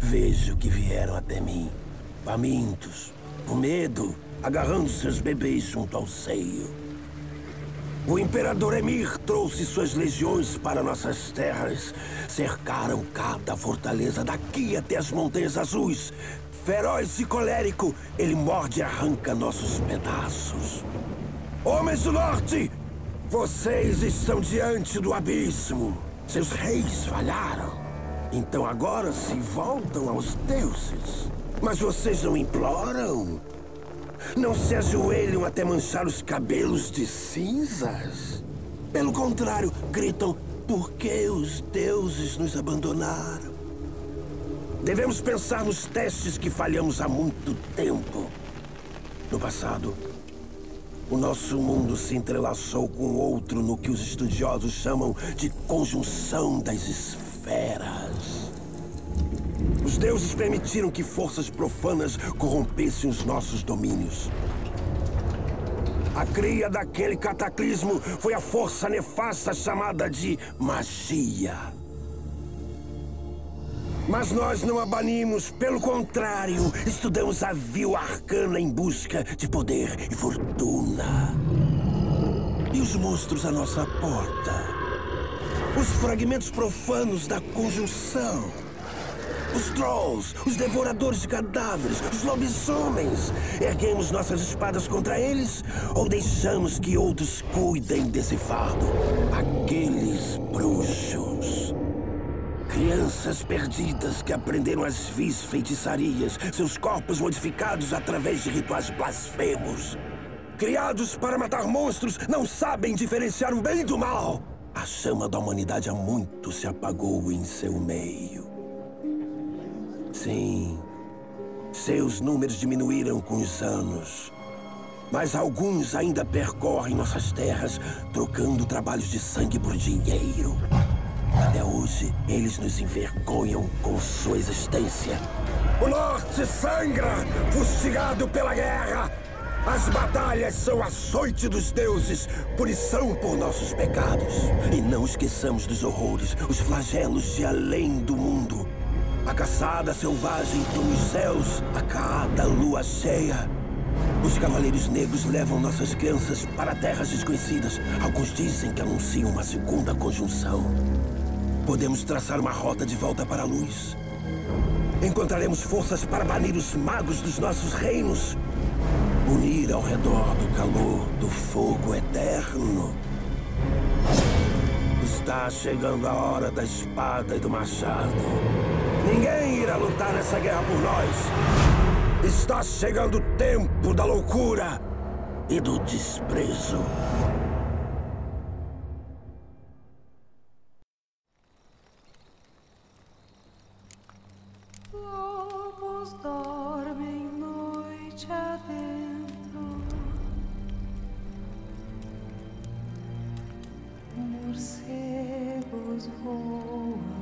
Vejo que vieram até mim, famintos, com medo, agarrando seus bebês junto ao seio. O Imperador Emir trouxe suas legiões para nossas terras. Cercaram cada fortaleza daqui até as Montanhas Azuis. Feroz e colérico, ele morde e arranca nossos pedaços. Homens do Norte, vocês estão diante do abismo. Seus reis falharam. Então agora se voltam aos deuses. Mas vocês não imploram? Não se ajoelham até manchar os cabelos de cinzas? Pelo contrário, gritam, por que os deuses nos abandonaram? Devemos pensar nos testes que falhamos há muito tempo. No passado, o nosso mundo se entrelaçou com outro no que os estudiosos chamam de conjunção das esferas. Deuses permitiram que forças profanas corrompessem os nossos domínios. A cria daquele cataclismo foi a força nefasta chamada de magia. Mas nós não a banimos, pelo contrário, estudamos a vil arcana em busca de poder e fortuna. E os monstros à nossa porta? Os fragmentos profanos da conjunção. Os trolls, os devoradores de cadáveres, os lobisomens. Erguemos nossas espadas contra eles ou deixamos que outros cuidem desse fardo? Aqueles bruxos. Crianças perdidas que aprenderam as vis feitiçarias, seus corpos modificados através de rituais blasfemos. Criados para matar monstros, não sabem diferenciar o bem do mal. A chama da humanidade há muito se apagou em seu meio. Sim, seus números diminuíram com os anos. Mas alguns ainda percorrem nossas terras, trocando trabalhos de sangue por dinheiro. Até hoje, eles nos envergonham com sua existência. O norte sangra, fustigado pela guerra. As batalhas são açoite dos deuses, punição por nossos pecados. E não esqueçamos dos horrores, os flagelos de além do mundo. A caçada selvagem nos céus a cada lua cheia. Os cavaleiros negros levam nossas crianças para terras desconhecidas. Alguns dizem que anunciam uma segunda conjunção. Podemos traçar uma rota de volta para a luz. Encontraremos forças para banir os magos dos nossos reinos. Unir ao redor do calor do fogo eterno. Está chegando a hora da espada e do machado. Ninguém irá lutar nessa guerra por nós. Está chegando o tempo da loucura e do desprezo. Lobos dormem noite adentro, morcegos voam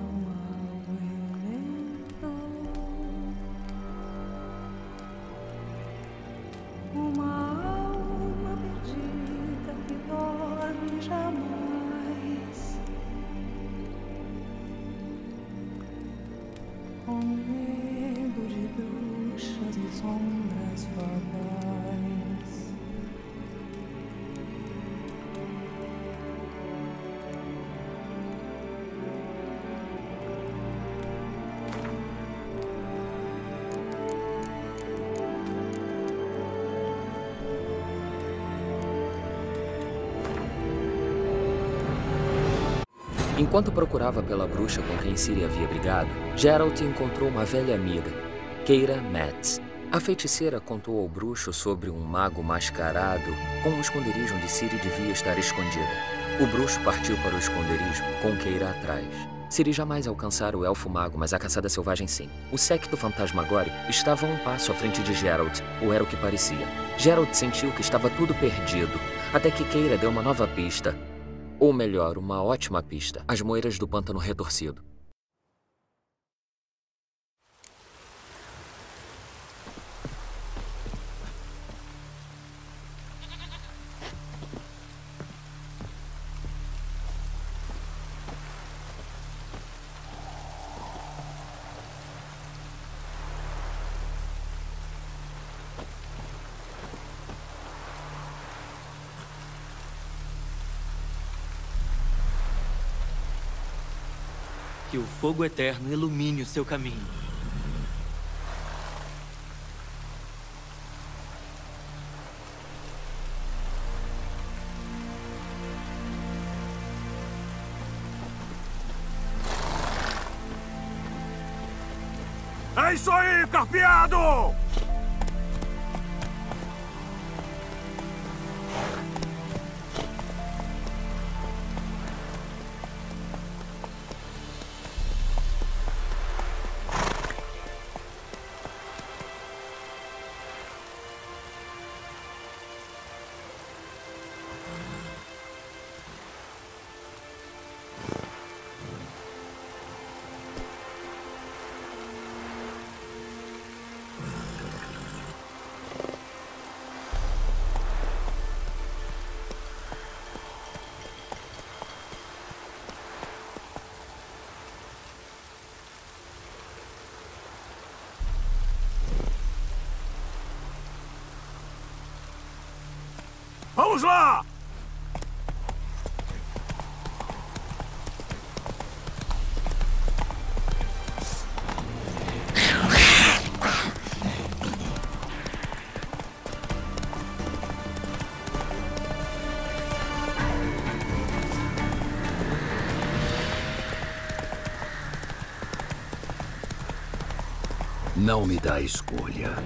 Enquanto procurava pela bruxa com quem Ciri havia brigado, Geralt encontrou uma velha amiga, Keira Metz. A feiticeira contou ao bruxo sobre um mago mascarado com um esconderijo onde Ciri devia estar escondida. O bruxo partiu para o esconderijo, com Keira atrás. Siri jamais alcançara o Elfo Mago, mas a caçada selvagem sim. O séquito fantasmagórico estava um passo à frente de Geralt, ou era o que parecia. Geralt sentiu que estava tudo perdido, até que Keira deu uma nova pista. Ou melhor, uma ótima pista. As moeiras do pântano retorcido. Que o fogo eterno ilumine o seu caminho. É isso aí, carpeado! Vamos lá! Não me dá escolha.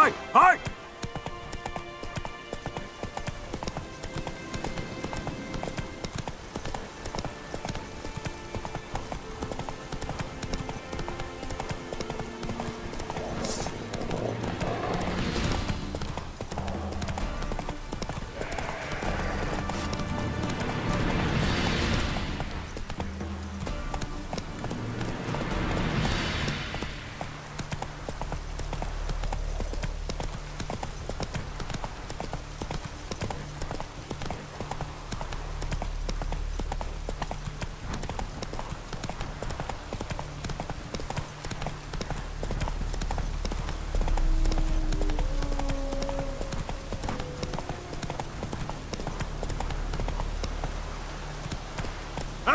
Hi! Hi!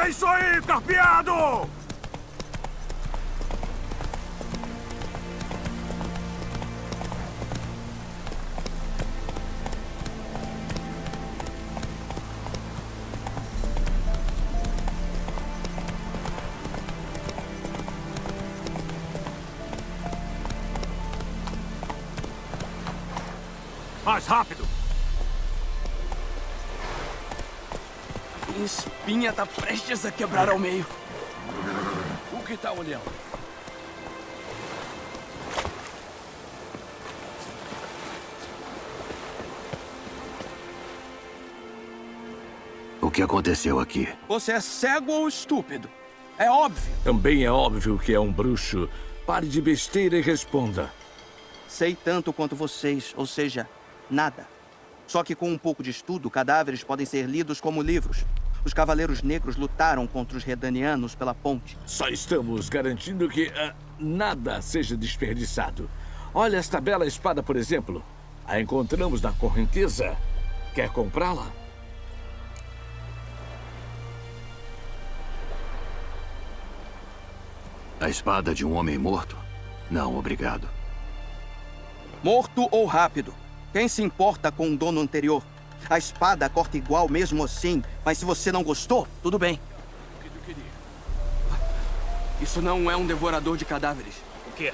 É isso aí, carpeado! Mais rápido! Minha espinha tá prestes a quebrar ao meio. O que tá olhando? O que aconteceu aqui? Você é cego ou estúpido? É óbvio. Também é óbvio que é um bruxo. Pare de besteira e responda. Sei tanto quanto vocês, ou seja, nada. Só que com um pouco de estudo, cadáveres podem ser lidos como livros. Os Cavaleiros Negros lutaram contra os Redanianos pela ponte. Só estamos garantindo que ah, nada seja desperdiçado. Olha esta bela espada, por exemplo. A encontramos na correnteza. Quer comprá-la? A espada de um homem morto? Não, obrigado. Morto ou rápido. Quem se importa com o dono anterior? A espada corta igual mesmo assim, mas se você não gostou, tudo bem. O que tu queria? Isso não é um devorador de cadáveres. O quê?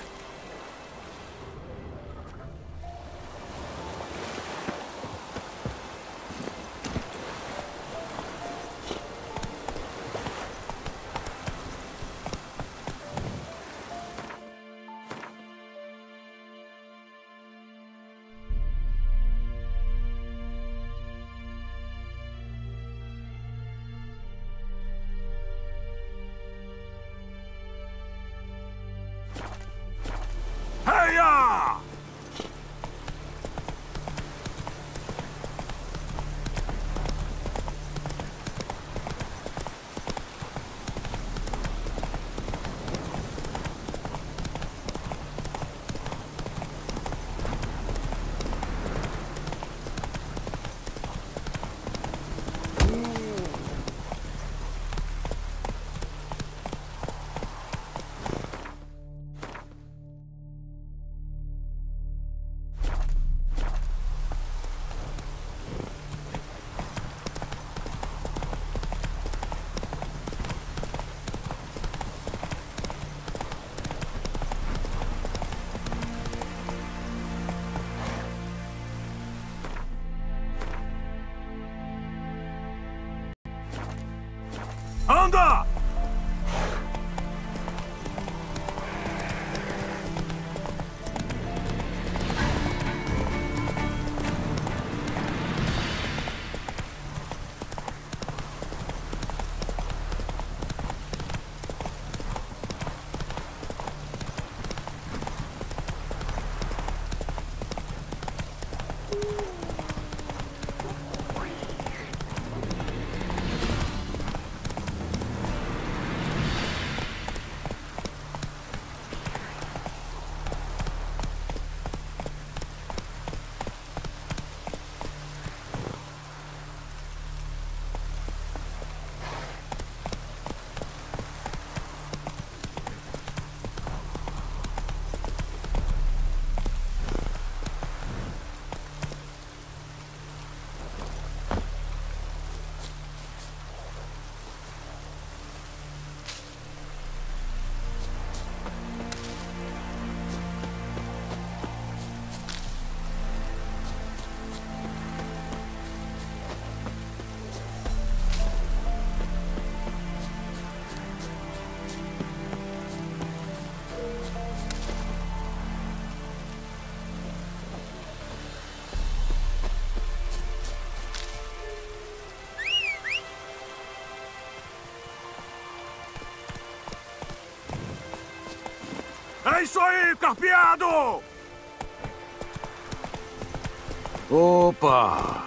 É isso aí, carpeado! Opa!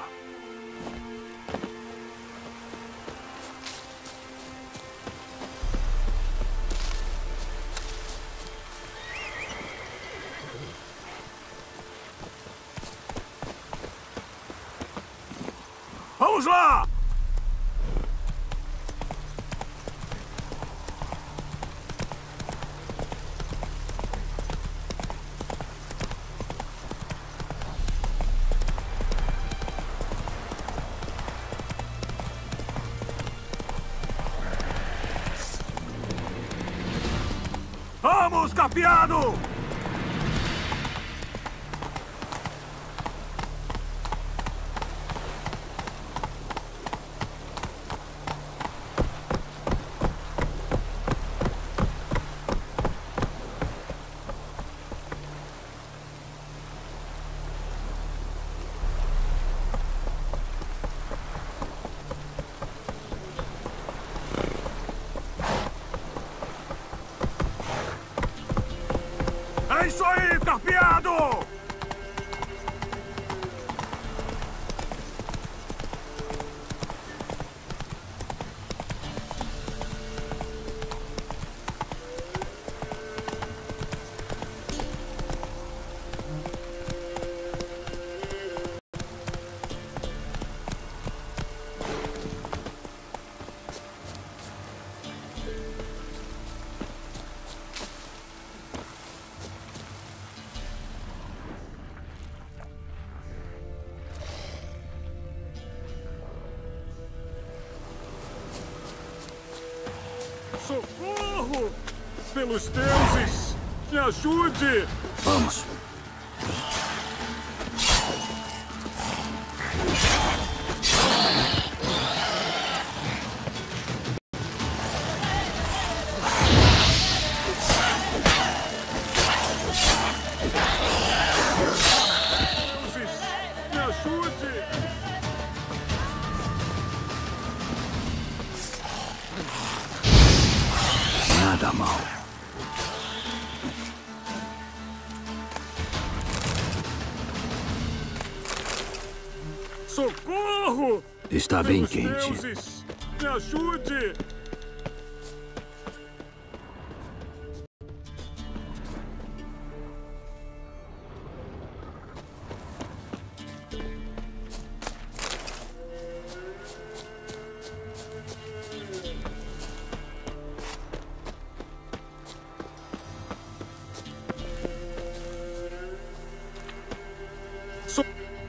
Vamos, É isso aí, carpeado! Pelos deuses! Me ajude! Está bem quente. Deuses! Me ajude!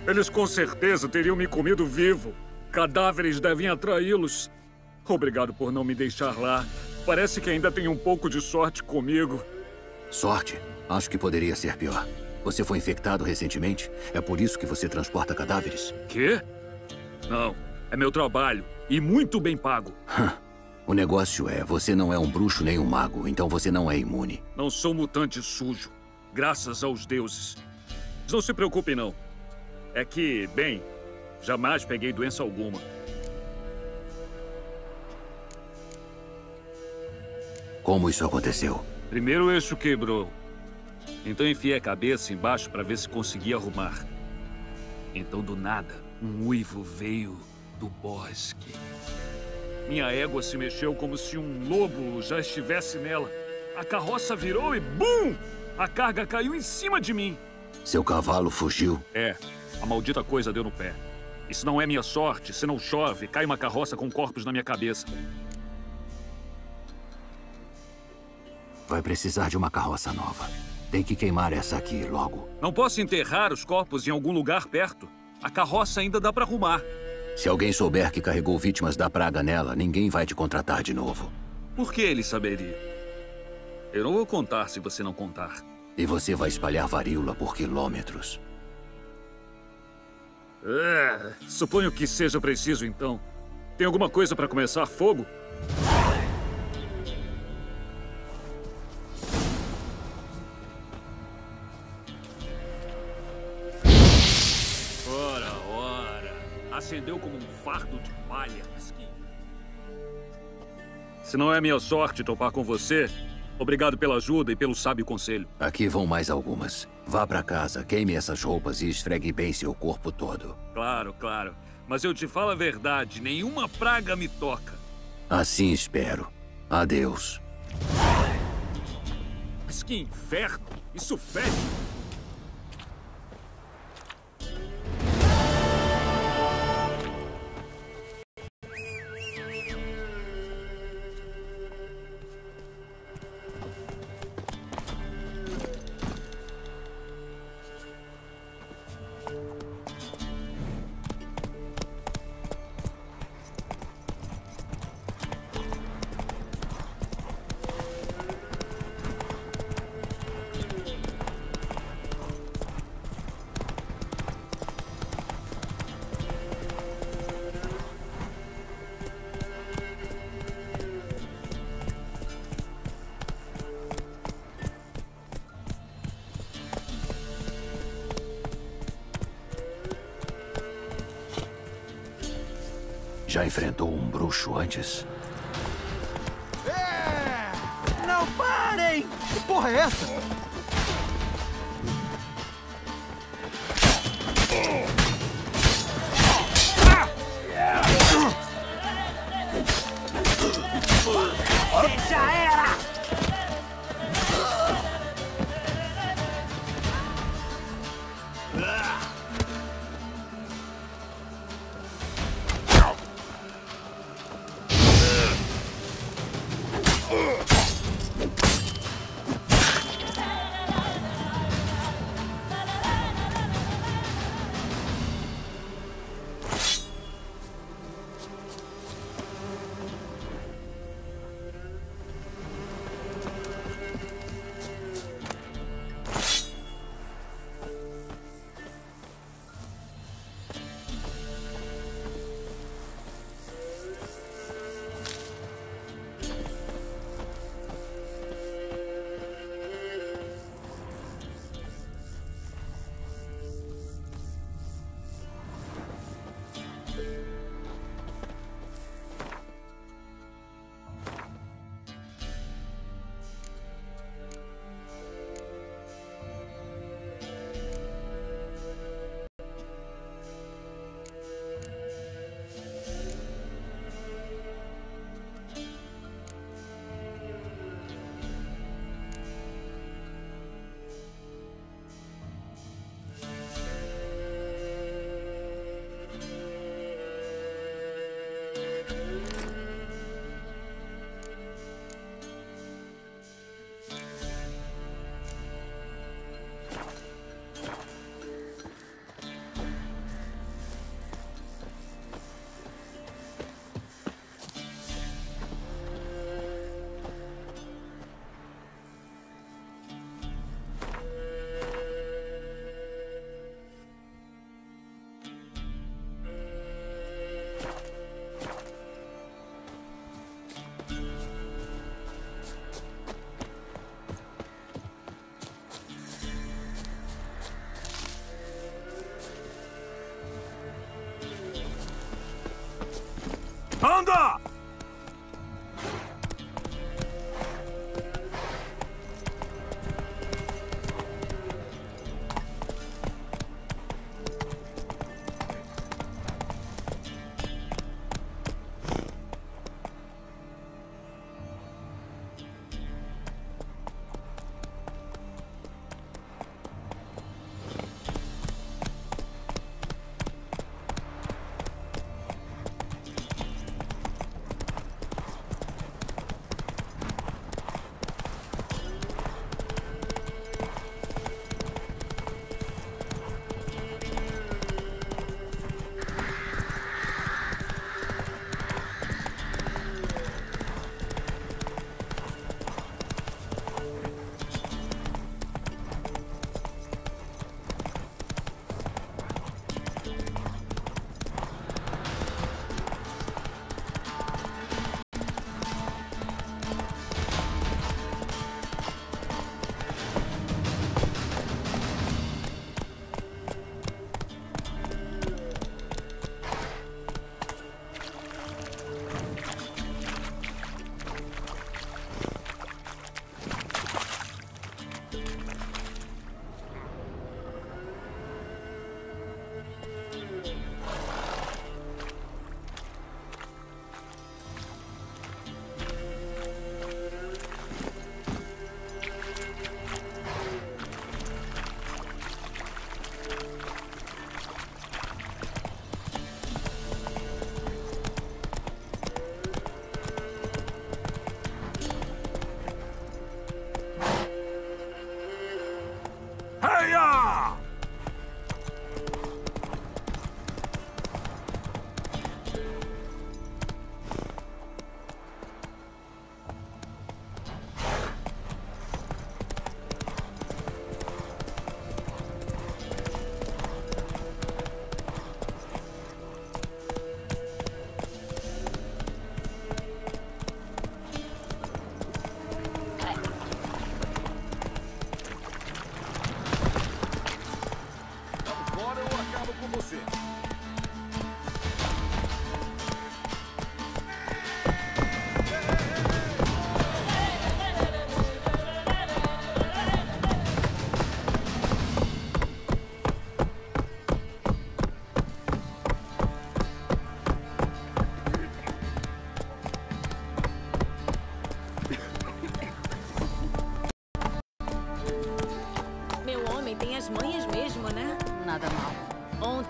Eles com certeza teriam me comido vivo. Cadáveres devem atraí-los. Obrigado por não me deixar lá. Parece que ainda tem um pouco de sorte comigo. Sorte? Acho que poderia ser pior. Você foi infectado recentemente? É por isso que você transporta cadáveres? Quê? Não, é meu trabalho. E muito bem pago. O negócio é, você não é um bruxo nem um mago, então você não é imune. Não sou mutante sujo. Graças aos deuses. Não se preocupe, não. É que, bem, jamais peguei doença alguma. Como isso aconteceu? Primeiro o eixo quebrou. Então enfiei a cabeça embaixo para ver se conseguia arrumar. Então, do nada, um uivo veio do bosque. Minha égua se mexeu como se um lobo já estivesse nela. A carroça virou e BUM! A carga caiu em cima de mim. Seu cavalo fugiu? É, a maldita coisa deu no pé. Isso não é minha sorte. Se não chove, cai uma carroça com corpos na minha cabeça. Vai precisar de uma carroça nova. Tem que queimar essa aqui logo. Não posso enterrar os corpos em algum lugar perto. A carroça ainda dá para arrumar. Se alguém souber que carregou vítimas da praga nela, ninguém vai te contratar de novo. Por que ele saberia? Eu não vou contar se você não contar. E você vai espalhar varíola por quilômetros. É, suponho que seja preciso então. Tem alguma coisa para começar fogo? Ora, ora. Acendeu como um fardo de palha. Se não é minha sorte topar com você, obrigado pela ajuda e pelo sábio conselho. Aqui vão mais algumas. Vá pra casa, queime essas roupas e esfregue bem seu corpo todo. Claro, claro. Mas eu te falo a verdade, nenhuma praga me toca. Assim espero. Adeus. Mas que inferno! Isso fede! Já enfrentou um bruxo antes? Não parem! Que porra é essa?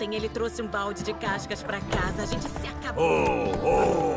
Ontem ele trouxe um balde de cascas pra casa. A gente se acabou. Oh, oh!